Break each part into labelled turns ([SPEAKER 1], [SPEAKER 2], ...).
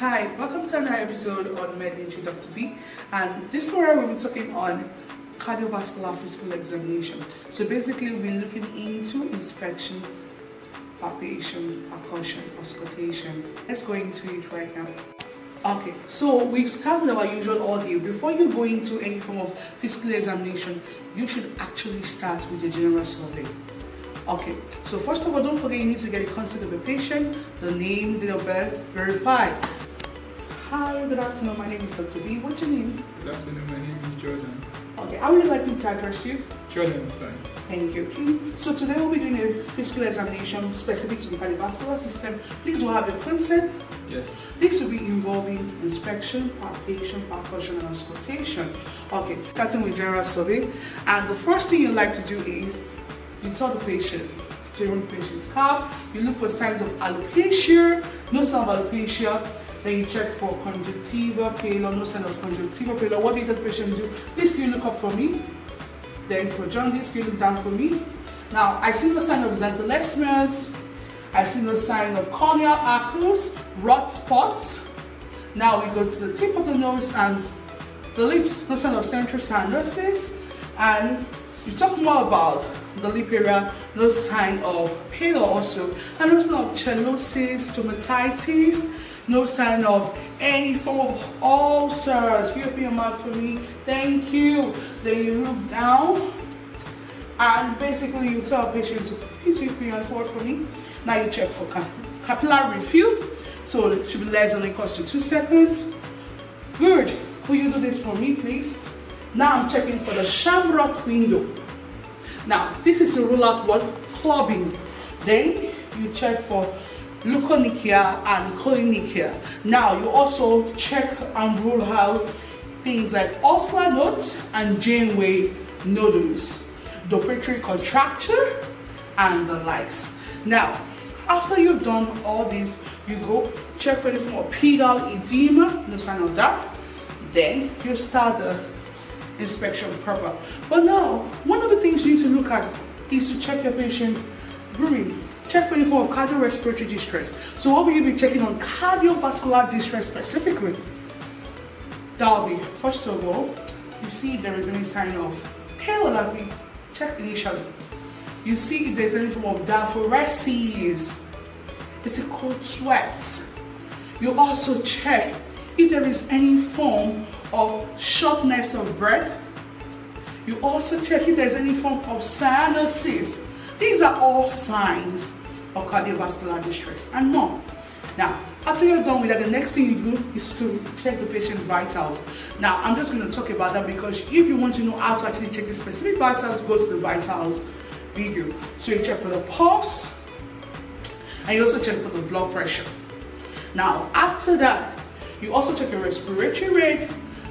[SPEAKER 1] Hi, welcome to another episode on MedNiche with Dr. B. And this time we'll be talking on cardiovascular physical examination. So basically we're looking into inspection, palpation, percussion, auscultation. Let's go into it right now. Okay, so we start with our usual audio. Before you go into any form of physical examination, you should actually start with the general survey. Okay, so first of all, don't forget you need to get a consent of the patient, the name, date of birth, verify. Hi, good afternoon. My name is Dr. B. What's your name?
[SPEAKER 2] Good afternoon, my name is Jordan.
[SPEAKER 1] Okay, I would like me to address you.
[SPEAKER 2] Jordan is fine.
[SPEAKER 1] Thank you. Please. So today we'll be doing a physical examination specific to the cardiovascular system. Please do have a consent.
[SPEAKER 2] Yes.
[SPEAKER 1] This will be involving inspection, palpation, percussion, and auscultation. Okay, starting with general survey. And the first thing you like to do is you tell the patient, the patient's cough, you look for signs of alopecia, no sign of alopecia, then you check for conjunctiva pallor, no sign of conjunctiva pallor. What did the patient do? Please can you look up for me? Then for jaundice, can you look down for me? Now, I see no sign of xanthelasmas, I see no sign of corneal arcus, Roth spots. Now we go to the tip of the nose and the lips, no sign of central cyanosis, and you talk more about the lip area, no sign of pallor also, and no sign of cheilosis, stomatitis, no sign of any form of ulcers. You open your mouth for me, thank you. Then you look down, and basically you tell a patient to please open your forward for me. Now you check for capillary refill, so it should be less than it equals to two seconds. Good. Will you do this for me, please? Now I'm checking for the Schamroth window. Now, this is to rule out what? Clubbing. Then you check for leukonychia and koilonychia. Now, you also check and rule out things like Osler nodes and Janeway nodules, Dupuytren's contracture, and the likes. Now, after you've done all this, you go check for any more pedal edema, no sign of that. Then you start the inspection proper. But now, one of the things you need to look at is to check your patient breathing. Check for any form of cardiorespiratory distress. So what will you be checking on cardiovascular distress specifically? That'll be, first of all, you see if there is any sign of we checked initially. You see if there's any form of diaphoresis. It's a cold sweat. You also check if there is any form of shortness of breath. You also check if there's any form of cyanosis. These are all signs of cardiovascular distress and more. Now, after you're done with that, the next thing you do is to check the patient's vitals. Now, I'm just going to talk about that because if you want to know how to actually check the specific vitals, go to the vitals video. So you check for the pulse and you also check for the blood pressure. Now, after that, you also check your respiratory rate,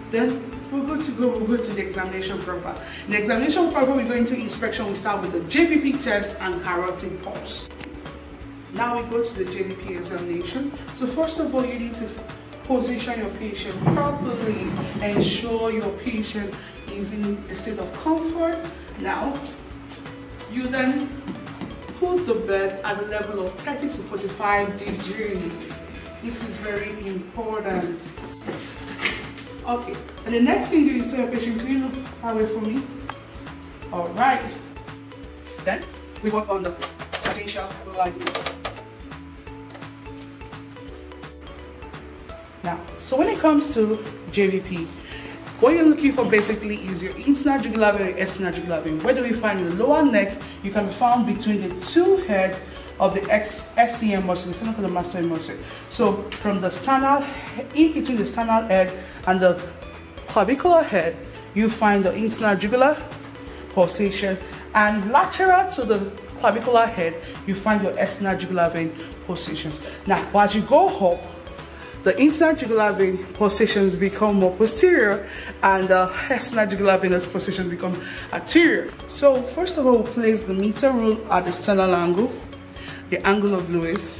[SPEAKER 1] then we're good to go, we're good to the examination proper. In the examination proper, we go into inspection, we start with the JVP test and carotid pulse. Now we go to the JVP examination. So first of all, you need to position your patient properly, ensure your patient is in a state of comfort. Now, you then put the bed at a level of 30 to 45 degrees. This is very important. Okay, and the next thing you do is tell your patient, can you look away from me? All right. Then we work on the potential line. Now, so when it comes to JVP, what you're looking for basically is your internal jugular vein external jugular vein. Where do we find your lower neck? You can be found between the two heads of the X, SCM muscle, the sternocleidomastoid muscle. So from the sternal, in between the sternal head and the clavicular head, you find the internal jugular pulsation, and lateral to the clavicular head, you find your external jugular vein pulsations. Now, as you go up, the internal jugular vein pulsations become more posterior and the external jugular venous pulsations become anterior. So first of all, we'll place the meter rule at the sternal angle, the angle of Louis,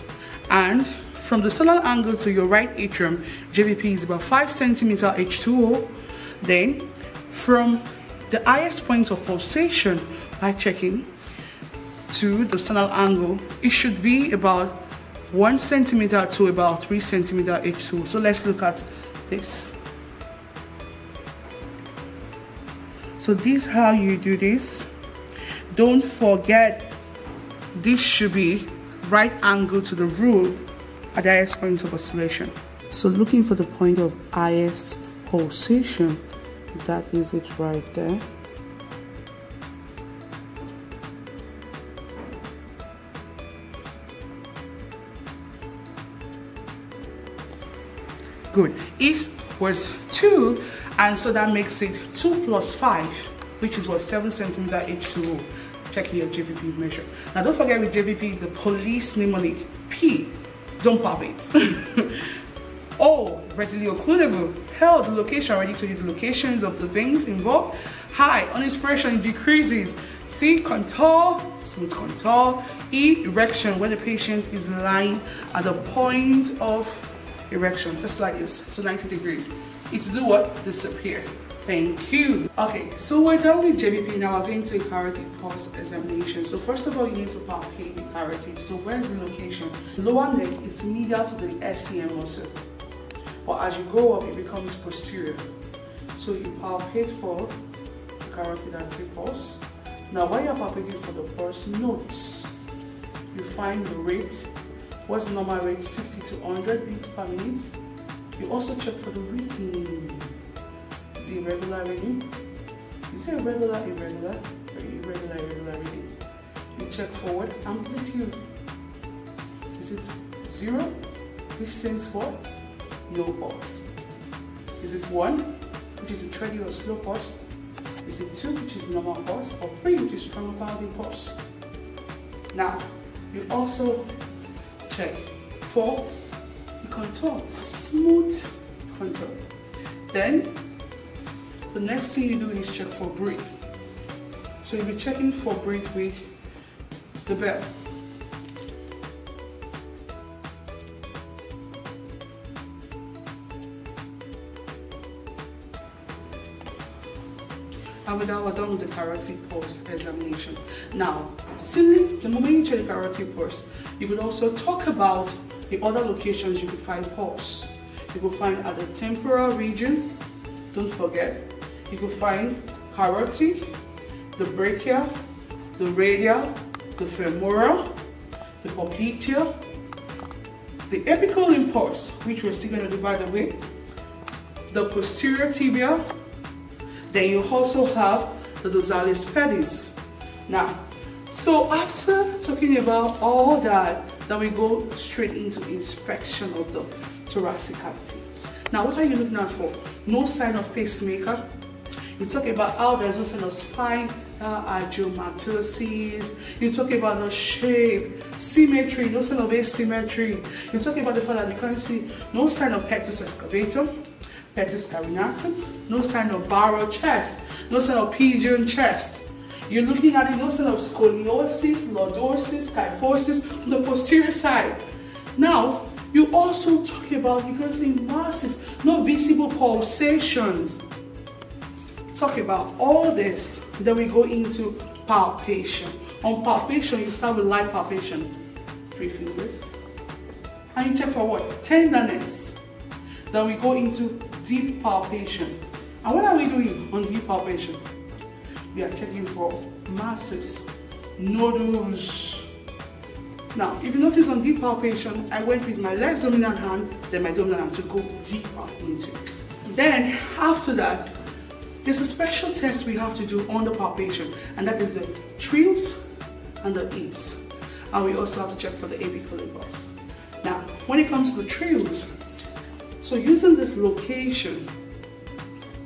[SPEAKER 1] and from the sternal angle to your right atrium, JVP is about 5 centimeter H2O. Then from the highest point of pulsation by checking to the sternal angle, it should be about one centimeter to about three centimeter H2O So let's look at this. So this how you do this. Don't forget this should be right angle to the rule at the highest point of oscillation. So looking for the point of highest pulsation, that is it right there. Good. East was 2, and so that makes it 2 plus 5, which is what 7 centimeter H2O. Check your JVP measure. Now don't forget with JVP, the police mnemonic P, don't pop it. o, readily occludable. Hell, the location, already told you the locations of the things involved. High, on inspiration, decreases. C, contour, smooth contour. E, erection, when the patient is lying at the point of erection, just like this, so 90 degrees. It's to do what? Disappear. Thank you. Okay, so we're done with JVP now. We're going to carotid pulse examination. So first of all, you need to palpate the carotid. So where's the location? Lower neck, it's medial to the SCM muscle. But as you go up, it becomes posterior. So you palpate for the carotid artery pulse. Now while you're palpating for the pulse, notes. You find the rate What's the normal rate? 60 to 100 beats per minute. You also check for the reading. Is it irregular reading? Is it regular, irregular, irregular, irregular reading? You check forward amplitude. Is it zero, which stands for low pulse? Is it one, which is a thready or slow pulse? Is it two, which is normal pulse? Or three, which is strong pulse? Now, you also check for the contour, smooth contour. Then the next thing you do is check for bruit. So you'll be checking for bruit with the bell. And with that, we're done with the carotid pulse examination. Now, simply, the moment you check the carotid pulse, you could also talk about the other locations you could find pulse. You could find at the temporal region, don't forget. You could find carotid, the brachial, the radial, the femoral, the popliteal, the apical impulse, which we're still going to do by the way, the posterior tibia, then you also have the dorsalis pedis. Now, so after talking about all that, then we go straight into inspection of the thoracic cavity. Now, what are you looking out for? No sign of pacemaker. You talk about how there's no sign of spine, angiomatosis. You talk about the shape, symmetry, no sign of asymmetry. You talk about the fact that you can't see no sign of pectus excavatum, pectus carinatum, no sign of barrel chest, no sign of pigeon chest. You're looking at the notion of scoliosis, lordosis, kyphosis on the posterior side. Now, you also talk about, you can see masses, no visible pulsations. Talk about all this. Then we go into palpation. On palpation, you start with light palpation. Three fingers. And you check for what? Tenderness. Then we go into deep palpation. And what are we doing on deep palpation? we are checking for masses, nodules. Now, if you notice on deep palpation, I went with my left dominant hand, then my dominant hand to go deeper into. it. Then, after that, there's a special test we have to do on the palpation, and that is the thrills and the heaves. And we also have to check for the apical impulse. Now, when it comes to the so using this location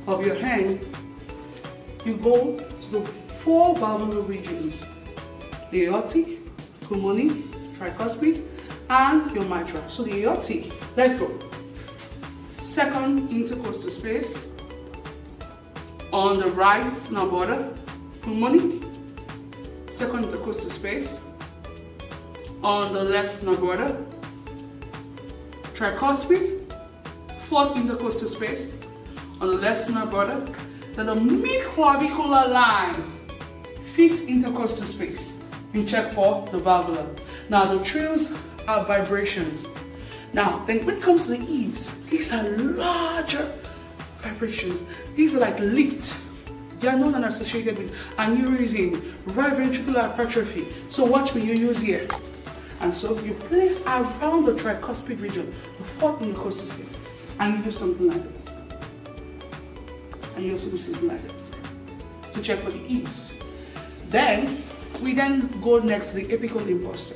[SPEAKER 1] of your hand you go to the four valvular regions, the aortic, pulmonic, tricuspid, and your mitral. So the aortic, let's go. Second intercostal space, on the right border, pulmonic, second intercostal space, on the left border, tricuspid, fourth intercostal space, on the left border, then the mid-clavicular line, fifth intercostal space. You check for the valvular. Now the thrills are vibrations. Now, then when it comes to the heaves, these are larger These are like lift. They are known and associated with aneurysm, right ventricular hypertrophy. So watch me, you use here. And so you place around the tricuspid region, the fourth intercostal space, and you do something like this. And you also do something like this to check for the heaves. Then we then go next to the apical impulse.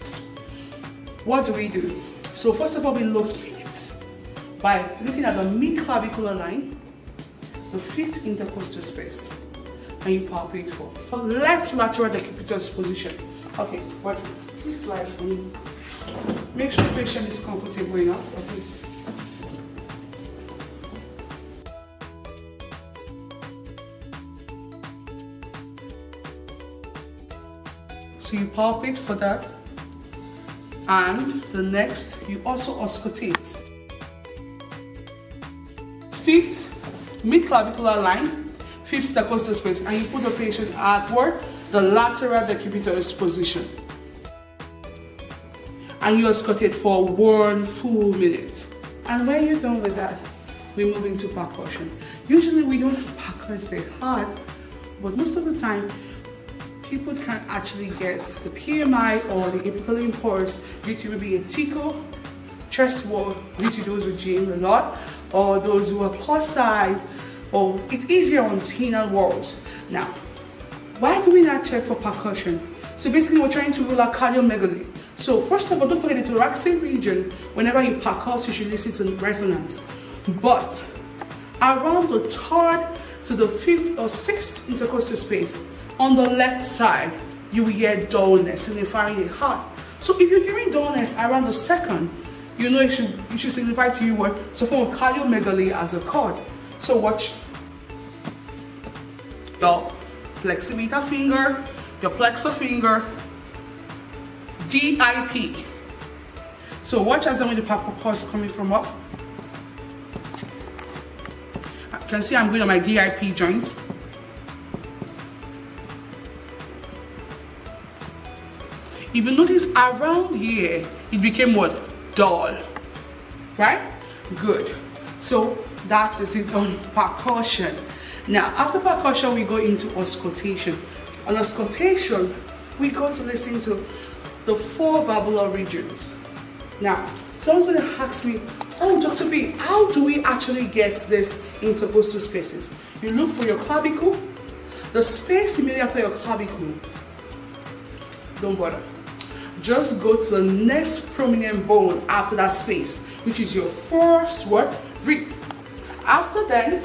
[SPEAKER 1] What do we do? So first of all, we locate it by looking at the mid-clavicular line, the fifth intercostal space, and you palpate for left lateral decubitus position. Okay, what? Please slide for me. Make sure the patient is comfortable enough. Okay. So you palpate for that. And the next, you also auscultate. Fifth, mid-clavicular line, fifth intercostal space, and you put the patient at outward, the lateral decubitus position. And you auscultate for one full minute. And when you're done with that, we move into percussion. Usually we don't percuss the hard, but most of the time people can actually get the PMI or the apical impulse due to maybe a tickle, chest wall, due to those who gym a lot, or those who are plus size, or it's easier on thinner walls. Now, why do we not check for percussion? So basically we're trying to rule out cardiomegaly. So first of all, don't forget the thoracic region, whenever you percuss, you should listen to resonance. But around the third to the fifth or sixth intercostal space, on the left side, you will hear dullness, signifying a heart. So if you're hearing dullness around the second, you know it should, it should signify to you what some form of cardiomegaly as a chord. So watch your pleximeter finger, your plexor finger, DIP. So watch as I'm when the purple chords coming from up. You can see I'm going on my DIP joints. If you notice around here, it became what? Dull. Right? Good. So that is it on percussion. Now, after percussion, we go into auscultation. On auscultation, we go to listen to the four valvular regions. Now, someone's going to ask me, oh, Dr. B, how do we actually get this intercostal spaces? You look for your clavicle, the space immediately after your clavicle. Don't bother just go to the next prominent bone after that space, which is your first what? Rib. After then,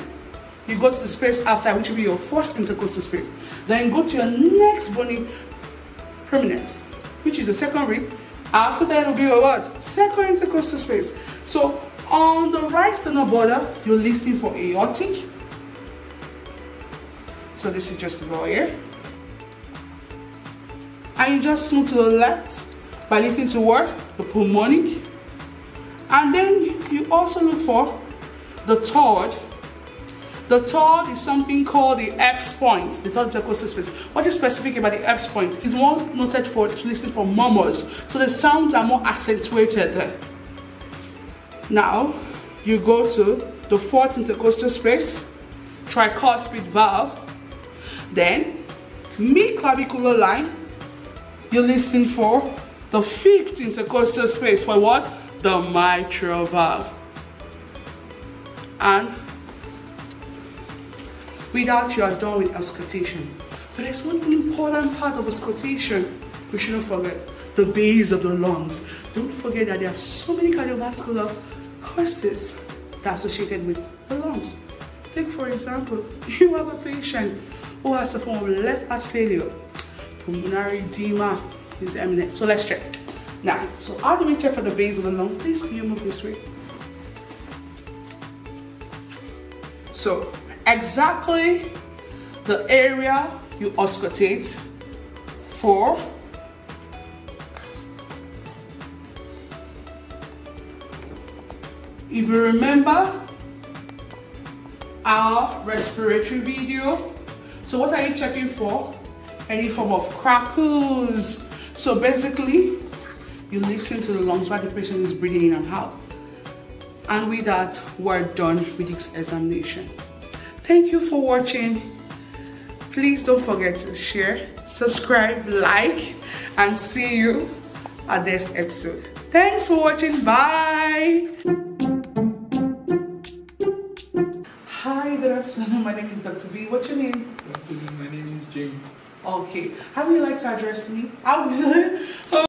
[SPEAKER 1] you go to the space after, which will be your first intercostal space. Then go to your next bony prominence, which is the second rib. After that will be your what? Second intercostal space. So on the right sternal border, you're listening for aortic. So this is just about here. And you just move to the left by listening to what? The pulmonic. And then you also look for the third. The third is something called the Erb's point, the third intercostal space. What is specific about the Erb's point is more noted for listening for murmurs. So the sounds are more accentuated. Now, you go to the fourth intercostal space, tricuspid valve. Then, mid-clavicular line, you're listening for the fifth intercostal space for what? The mitral valve. And without you are done with auscultation. But there's one important part of auscultation we shouldn't forget. The base of the lungs. Don't forget that there are so many cardiovascular causes that are associated with the lungs. Take for example, you have a patient who has a form of left heart failure, pulmonary edema, So let's check. Now, so how do we check for the base of the lung? Please can you move this way? So exactly the area you auscultate for if you remember our respiratory video so what are you checking for any form of crackles so basically, You listen to the lungs while the patient is breathing in and out. And with that, we're done with this examination. Thank you for watching. Please don't forget to share, subscribe, like, and see you at next episode. Thanks for watching. Bye. Hi, good afternoon. My name is Dr. B. What's your name?
[SPEAKER 2] Good afternoon. My name is James.
[SPEAKER 1] Okay. How would you like to address me? How would you? Oh,